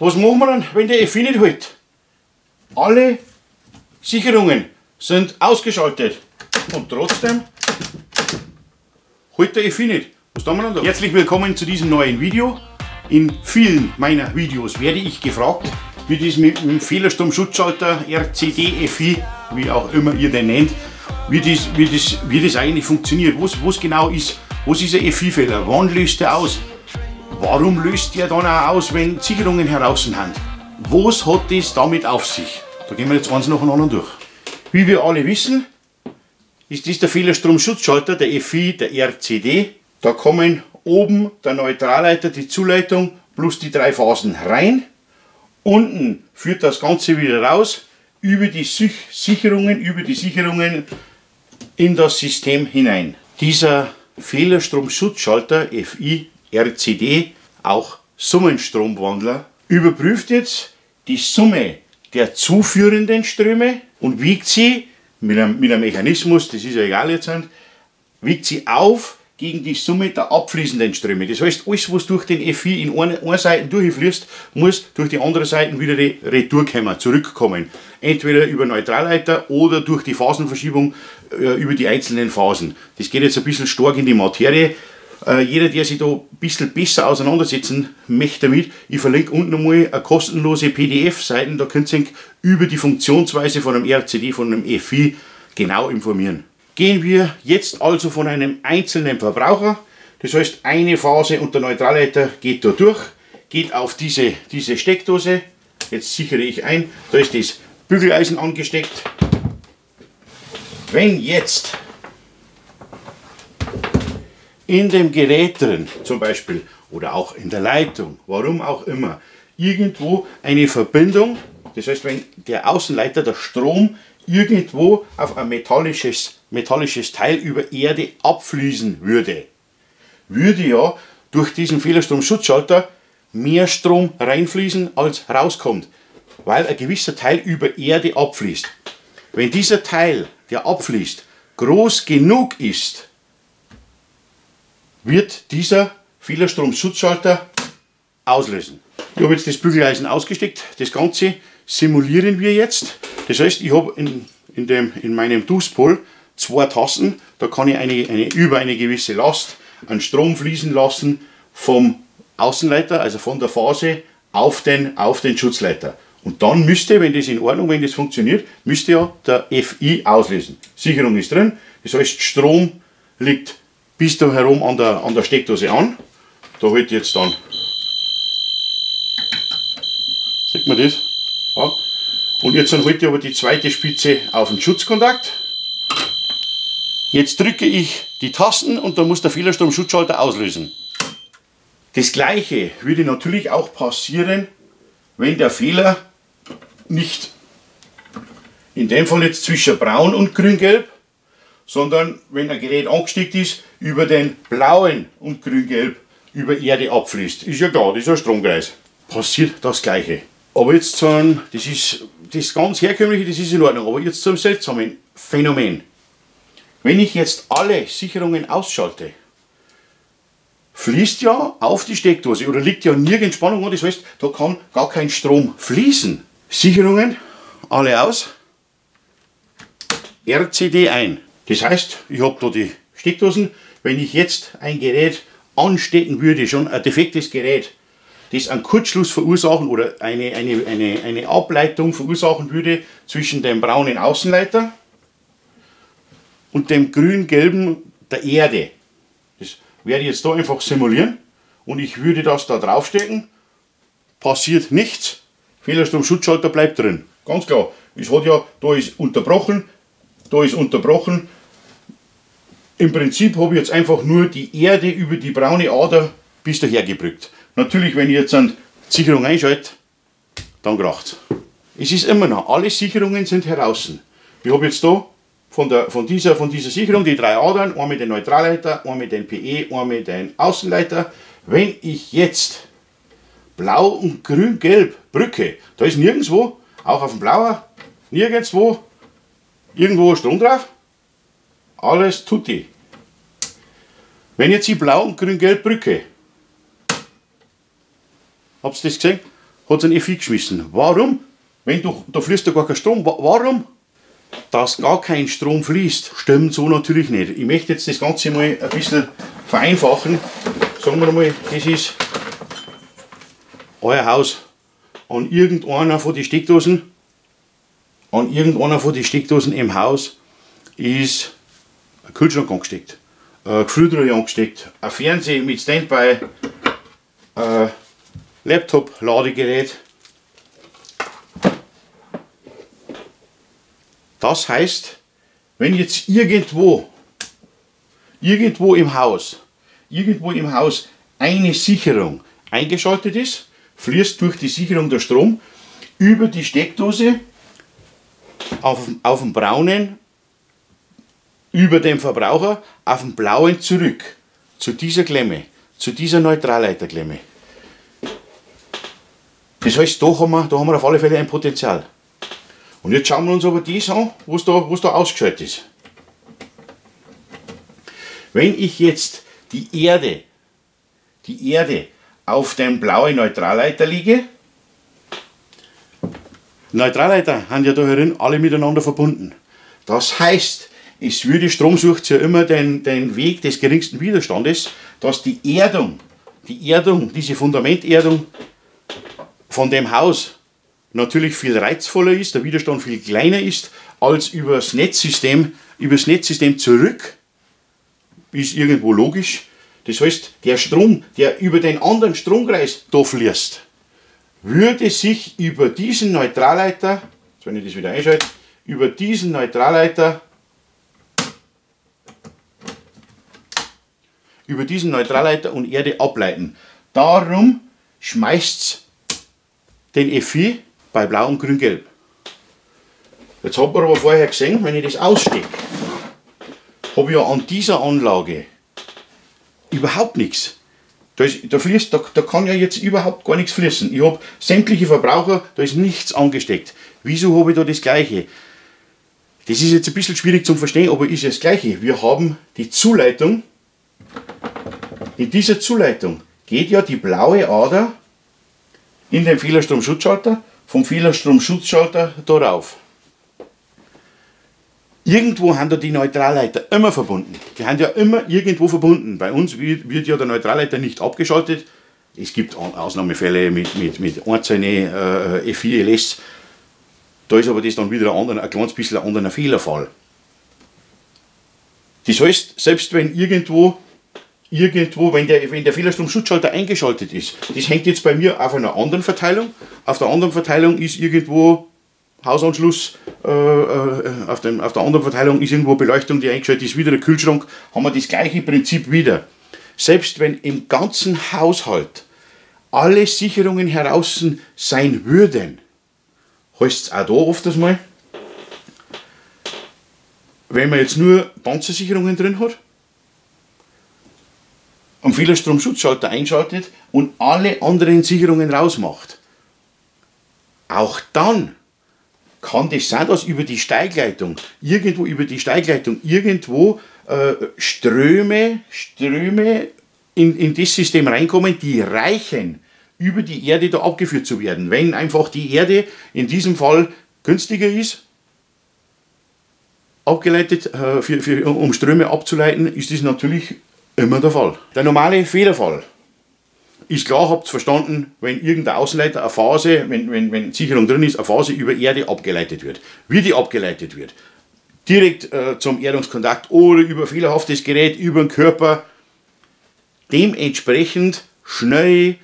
Was machen wir dann, wenn der FI nicht hält? Alle Sicherungen sind ausgeschaltet. Und trotzdem hält der FI nicht. Was tun wir dann da? Herzlich willkommen zu diesem neuen Video. In vielen meiner Videos werde ich gefragt, wie das mit dem Fehlersturmschutzschalter RCD FI, wie auch immer ihr den nennt, wie das, wie das, wie das eigentlich funktioniert, was, was genau ist, was ist ein FI-Fehler, wann löst der aus, warum löst der dann auch aus, wenn Sicherungen heraus sind. Was hat das damit auf sich? Da gehen wir jetzt eins nach dem anderen durch. Wie wir alle wissen, ist das der Fehlerstromschutzschalter, der FI, der RCD. Da kommen oben der Neutralleiter, die Zuleitung plus die drei Phasen rein. Unten führt das Ganze wieder raus über die Sicherungen, über die Sicherungen in das System hinein. Dieser Fehlerstromschutzschalter FI RCD, auch Summenstromwandler, überprüft jetzt die Summe der zuführenden Ströme und wiegt sie mit einem, mit einem Mechanismus, das ist ja egal jetzt, wiegt sie auf gegen die Summe der abfließenden Ströme. Das heißt, alles, was durch den FI in eine, eine Seite durchfließt, muss durch die andere Seite wieder retour kommen, zurückkommen. Entweder über Neutralleiter oder durch die Phasenverschiebung äh, über die einzelnen Phasen. Das geht jetzt ein bisschen stark in die Materie. Äh, jeder, der sich da ein bisschen besser auseinandersetzen möchte damit, ich verlinke unten einmal eine kostenlose PDF-Seite, da könnt ihr über die Funktionsweise von einem RCD, von einem FI genau informieren. Gehen wir jetzt also von einem einzelnen Verbraucher, das heißt eine Phase und der Neutralleiter geht da durch, geht auf diese, diese Steckdose, jetzt sichere ich ein, da ist das Bügeleisen angesteckt. Wenn jetzt in dem Gerät drin, zum Beispiel, oder auch in der Leitung, warum auch immer, irgendwo eine Verbindung, das heißt, wenn der Außenleiter, der Strom, irgendwo auf ein metallisches, metallisches Teil über Erde abfließen würde, würde ja durch diesen Fehlerstromschutzschalter mehr Strom reinfließen, als rauskommt, weil ein gewisser Teil über Erde abfließt. Wenn dieser Teil, der abfließt, groß genug ist, wird dieser Fehlerstromschutzschalter auslösen. Ich habe jetzt das Bügeleisen ausgesteckt. Das Ganze simulieren wir jetzt. Das heißt, ich habe in, in, dem, in meinem Duspol zwei Tassen. Da kann ich eine, eine, über eine gewisse Last an Strom fließen lassen vom Außenleiter, also von der Phase, auf den, auf den Schutzleiter. Und dann müsste, wenn das in Ordnung, wenn das funktioniert, müsste ja der FI auslösen. Sicherung ist drin, das heißt Strom liegt bis da herum an der, an der Steckdose an. Da halt jetzt dann, sieht man das? Ja. Und jetzt halte ich aber die zweite Spitze auf den Schutzkontakt. Jetzt drücke ich die Tasten und dann muss der Fehlerstromschutzschalter auslösen. Das gleiche würde natürlich auch passieren, wenn der Fehler nicht in dem Fall jetzt zwischen braun und grün-gelb, sondern wenn ein Gerät angesteckt ist, über den blauen und grün-gelb über Erde abfließt. Ist ja klar, das ist ein Stromkreis. Passiert das gleiche. Aber jetzt zum, das ist das ganz herkömmliche, das ist in Ordnung, aber jetzt zum seltsamen Phänomen. Wenn ich jetzt alle Sicherungen ausschalte, fließt ja auf die Steckdose oder liegt ja nirgends Spannung an, das heißt, da kann gar kein Strom fließen. Sicherungen, alle aus, RCD ein. Das heißt, ich habe da die Steckdosen, wenn ich jetzt ein Gerät anstecken würde, schon ein defektes Gerät, das einen Kurzschluss verursachen oder eine, eine, eine, eine Ableitung verursachen würde zwischen dem braunen Außenleiter und dem grün-gelben der Erde. Das werde ich jetzt da einfach simulieren und ich würde das da draufstecken, passiert nichts, Fehlerstromschutzschalter bleibt drin. Ganz klar, es hat ja, da ist unterbrochen, da ist unterbrochen. Im Prinzip habe ich jetzt einfach nur die Erde über die braune Ader bis daher gebrückt. Natürlich, wenn ich jetzt eine Sicherung einschalte, dann kracht es. ist immer noch, alle Sicherungen sind heraus. Ich habe jetzt da von, der, von, dieser, von dieser Sicherung die drei Adern, eine mit dem Neutralleiter, eine mit dem PE, eine mit dem Außenleiter. Wenn ich jetzt blau und grün-gelb brücke, da ist nirgendwo, auch auf dem blauer, nirgendwo irgendwo Strom drauf. Alles tutti. Wenn jetzt die blau und grün-gelb brücke, habt ihr das gesehen? hat es einen FI geschmissen. Warum? Wenn du, da fließt ja gar kein Strom. Warum? Dass gar kein Strom fließt, stimmt so natürlich nicht. Ich möchte jetzt das Ganze mal ein bisschen vereinfachen. Sagen wir mal, das ist euer Haus. An irgendeiner von den Steckdosen, an irgendeiner von den Steckdosen im Haus ist ein Kühlschrank angesteckt, ein Gefriertruhe angesteckt, ein Fernseher mit Standby, ein Laptop-Ladegerät. Das heißt, wenn jetzt irgendwo, irgendwo im Haus, irgendwo im Haus eine Sicherung eingeschaltet ist, fließt durch die Sicherung der Strom über die Steckdose auf, auf den braunen, über den Verbraucher, auf den blauen zurück, zu dieser Klemme, zu dieser Neutralleiterklemme. Das heißt, da haben, wir, da haben wir auf alle Fälle ein Potenzial. Und jetzt schauen wir uns aber das an, was da, was da ausgeschaltet ist. Wenn ich jetzt die Erde, die Erde auf dem blauen Neutralleiter liege, Neutralleiter haben ja da herin alle miteinander verbunden. Das heißt, es würde Strom sucht ja immer den, den Weg des geringsten Widerstandes, dass die Erdung, die Erdung, diese Fundamenterdung von dem Haus natürlich viel reizvoller ist, der Widerstand viel kleiner ist, als über das Netzsystem, über das Netzsystem zurück, ist irgendwo logisch. Das heißt, der Strom, der über den anderen Stromkreis da fließt, würde sich über diesen Neutralleiter, wenn ich das wieder einschalte, über diesen Neutralleiter, über diesen Neutralleiter und Erde ableiten. Darum schmeißt den FI bei blau und grün gelb. Jetzt hat man aber vorher gesehen, wenn ich das ausstecke, habe ich ja an dieser Anlage überhaupt nichts. Da, ist, da, fließt, da, da kann ja jetzt überhaupt gar nichts fließen. Ich habe sämtliche Verbraucher, da ist nichts angesteckt. Wieso habe ich da das Gleiche? Das ist jetzt ein bisschen schwierig zu verstehen, aber ist ja das Gleiche. Wir haben die Zuleitung. In dieser Zuleitung geht ja die blaue Ader in den Fehlerstromschutzschalter, vom Fehlerstromschutzschalter darauf. Irgendwo haben da die Neutralleiter immer verbunden. Die haben ja immer irgendwo verbunden. Bei uns wird, wird ja der Neutralleiter nicht abgeschaltet. Es gibt Ausnahmefälle mit, mit, mit einzelnen äh, F4 LS. Da ist aber das dann wieder ein, anderer, ein kleines bisschen ein anderer Fehlerfall. Das heißt, selbst wenn irgendwo, irgendwo wenn, der, wenn der Fehlerstromschutzschalter eingeschaltet ist, das hängt jetzt bei mir auf einer anderen Verteilung. Auf der anderen Verteilung ist irgendwo Hausanschluss, äh, äh, auf, dem, auf der anderen Verteilung ist irgendwo Beleuchtung, die eingeschaltet ist, wieder der Kühlschrank, haben wir das gleiche Prinzip wieder. Selbst wenn im ganzen Haushalt alle Sicherungen heraus sein würden, heißt es auch da oft einmal, wenn man jetzt nur Panzersicherungen drin hat, einen Fehlerstromschutzschalter einschaltet und alle anderen Sicherungen rausmacht, auch dann kann das sein, dass über die Steigleitung, irgendwo über die Steigleitung, irgendwo äh, Ströme, Ströme in, in das System reinkommen, die reichen, über die Erde da abgeführt zu werden. Wenn einfach die Erde in diesem Fall günstiger ist, abgeleitet, äh, für, für, um Ströme abzuleiten, ist das natürlich immer der Fall. Der normale Fehlerfall ist klar, habt ihr verstanden, wenn irgendein Außenleiter eine Phase, wenn, wenn, wenn Sicherung drin ist, eine Phase über Erde abgeleitet wird. Wie die abgeleitet wird, direkt äh, zum Erdungskontakt oder über fehlerhaftes Gerät, über den Körper, dementsprechend schnell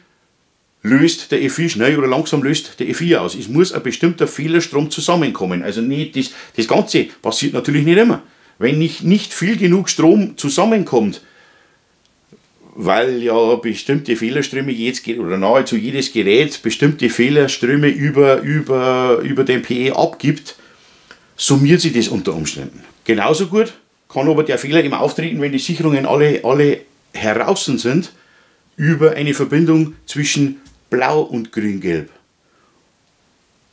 löst der EFI, schnell oder langsam löst der EFI aus. Es muss ein bestimmter Fehlerstrom zusammenkommen. Also nicht das, das Ganze passiert natürlich nicht immer. Wenn nicht, nicht viel genug Strom zusammenkommt, weil ja bestimmte Fehlerströme jetzt oder nahezu jedes Gerät bestimmte Fehlerströme über, über, über den PE abgibt, summiert sich das unter Umständen. Genauso gut kann aber der Fehler immer auftreten, wenn die Sicherungen alle, alle heraus sind, über eine Verbindung zwischen Blau und Grün-Gelb.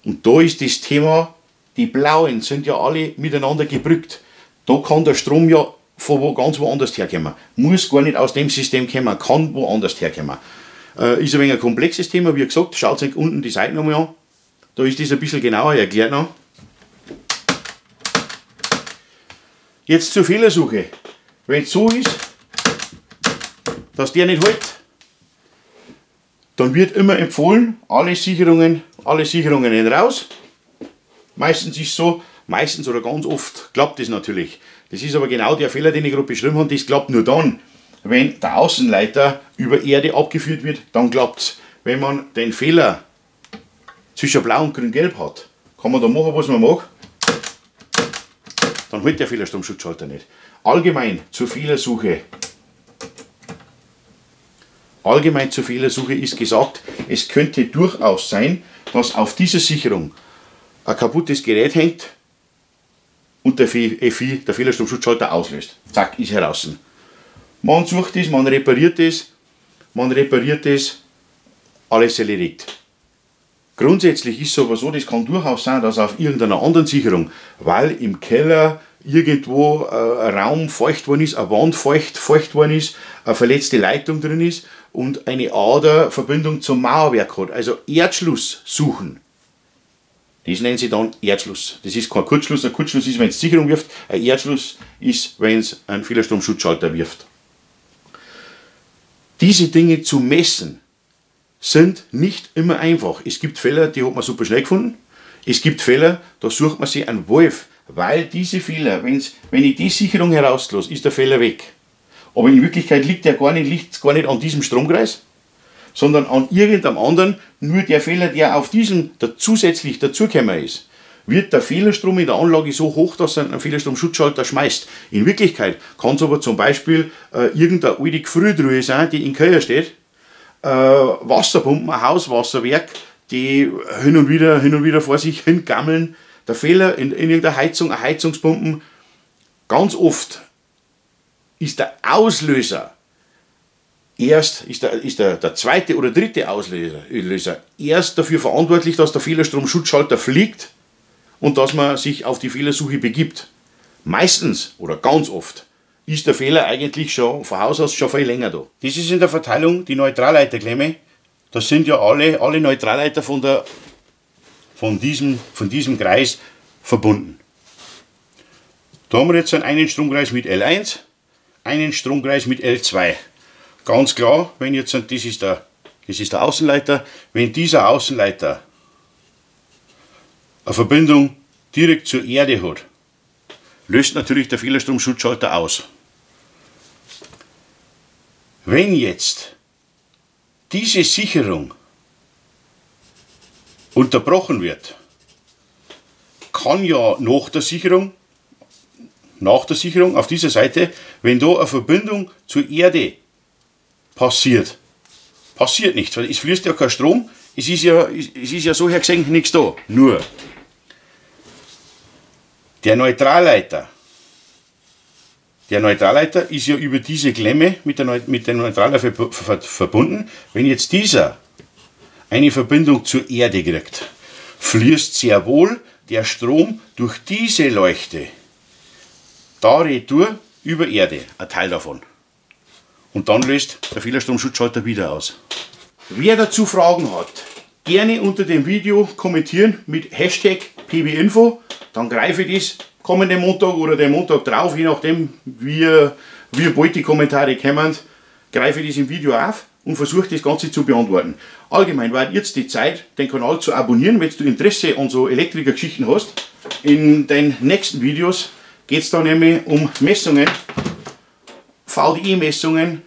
Und da ist das Thema, die Blauen sind ja alle miteinander gebrückt. Da kann der Strom ja von wo ganz woanders herkommen. Muss gar nicht aus dem System kommen, kann woanders herkommen. Äh, ist ein wenig ein komplexes Thema, wie gesagt, schaut euch unten die Seite nochmal an. Da ist das ein bisschen genauer erklärt noch. Jetzt zur Fehlersuche. Wenn es so ist, dass der nicht hält, dann wird immer empfohlen, alle Sicherungen, alle Sicherungen raus. Meistens ist es so, meistens oder ganz oft klappt das natürlich. Das ist aber genau der Fehler, den ich gerade beschrieben habe. Das klappt nur dann, wenn der Außenleiter über Erde abgeführt wird, dann klappt es. Wenn man den Fehler zwischen blau und grün-gelb hat, kann man da machen, was man mag. Dann hält der Fehlerstromschutzschalter nicht. Allgemein zur Fehlersuche. Allgemein zur Fehlersuche ist gesagt, es könnte durchaus sein, dass auf dieser Sicherung ein kaputtes Gerät hängt und der FI, der Fehlerstromschutzschalter auslöst. Zack, ist heraus. Man sucht es, man repariert es, man repariert es, alles erledigt. Grundsätzlich ist es aber so, das kann durchaus sein, dass auf irgendeiner anderen Sicherung, weil im Keller irgendwo äh, ein Raum feucht worden ist, eine Wand feucht, feucht worden ist, eine verletzte Leitung drin ist und eine Aderverbindung zum Mauerwerk hat. Also Erdschluss suchen. Das nennen sie dann Erdschluss. Das ist kein Kurzschluss. Ein Kurzschluss ist, wenn es Sicherung wirft. Ein Erdschluss ist, wenn es einen Fehlerstromschutzschalter wirft. Diese Dinge zu messen sind nicht immer einfach. Es gibt Fälle, die hat man super schnell gefunden. Es gibt Fälle, da sucht man sich einen Wolf, weil diese Fehler, wenn's, wenn ich die Sicherung herauslasse, ist der Fehler weg. Aber in Wirklichkeit liegt der gar nicht, liegt gar nicht an diesem Stromkreis, sondern an irgendeinem anderen. Nur der Fehler, der auf diesem da zusätzlich dazugekommen ist, wird der Fehlerstrom in der Anlage so hoch, dass er einen Fehlerstromschutzschalter schmeißt. In Wirklichkeit kann es aber zum Beispiel äh, irgendeine alte Gefriertruhe sein, die in Keller steht, äh, Wasserpumpen, ein Hauswasserwerk, die hin und wieder, hin und wieder vor sich hin gammeln. Der Fehler in, in irgendeiner Heizung, Heizungspumpen, ganz oft ist der Auslöser erst ist, der, ist der, der zweite oder dritte Auslöser erst dafür verantwortlich, dass der Fehlerstromschutzschalter fliegt und dass man sich auf die Fehlersuche begibt. Meistens oder ganz oft ist der Fehler eigentlich schon von Haus aus schon viel länger da. Das ist in der Verteilung die Neutralleiterklemme. Das sind ja alle, alle Neutralleiter von, der, von, diesem, von diesem Kreis verbunden. Da haben wir jetzt einen Stromkreis mit L1, einen Stromkreis mit L2. Ganz klar, wenn jetzt, das ist der, das ist der Außenleiter, wenn dieser Außenleiter eine Verbindung direkt zur Erde hat, löst natürlich der Fehlerstromschutzschalter aus. Wenn jetzt diese Sicherung unterbrochen wird, kann ja nach der Sicherung, nach der Sicherung auf dieser Seite, wenn da eine Verbindung zur Erde passiert, passiert nichts, weil es fließt ja kein Strom, es ist ja, es ist ja so hergesehen nichts da. Nur der Neutralleiter, der Neutralleiter ist ja über diese Klemme mit, der, mit dem Neutralleiter verbunden. Wenn jetzt dieser eine Verbindung zur Erde kriegt, fließt sehr wohl der Strom durch diese Leuchte da retour über Erde, ein Teil davon. Und dann löst der Fehlerstromschutzschalter wieder aus. Wer dazu Fragen hat, gerne unter dem Video kommentieren mit Hashtag PBInfo. Dann greife ich das kommenden Montag oder den Montag drauf, je nachdem wie, wie bald die Kommentare kommen, greife ich das im Video auf und versuche das Ganze zu beantworten. Allgemein war jetzt die Zeit, den Kanal zu abonnieren, wenn du Interesse an so Elektrikergeschichten hast. In den nächsten Videos geht es dann nämlich um Messungen, VDI-Messungen,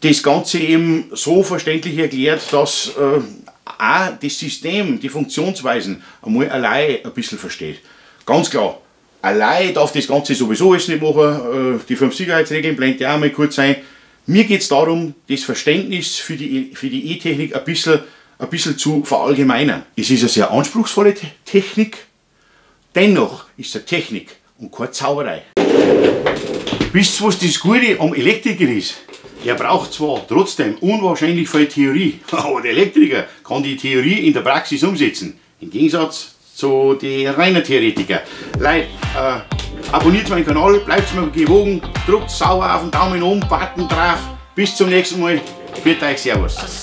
das Ganze eben so verständlich erklärt, dass äh, auch das System, die Funktionsweisen einmal allein ein bisschen versteht. Ganz klar, allein darf das Ganze sowieso alles nicht machen. Äh, die fünf Sicherheitsregeln blende ich auch mal kurz ein. Mir geht es darum, das Verständnis für die für die E-Technik ein bisschen, ein bisschen zu verallgemeinern. Es ist eine sehr anspruchsvolle Technik, dennoch ist es Technik und keine Zauberei. Wisst ihr, was das Gute am Elektriker ist? Er braucht zwar trotzdem unwahrscheinlich viel Theorie, aber der Elektriker kann die Theorie in der Praxis umsetzen. Im Gegensatz zu den reinen Theoretiker. Leute, äh, abonniert meinen Kanal, bleibt mir gewogen, drückt sauer auf den Daumen oben, Button drauf. Bis zum nächsten Mal. Für euch, Servus.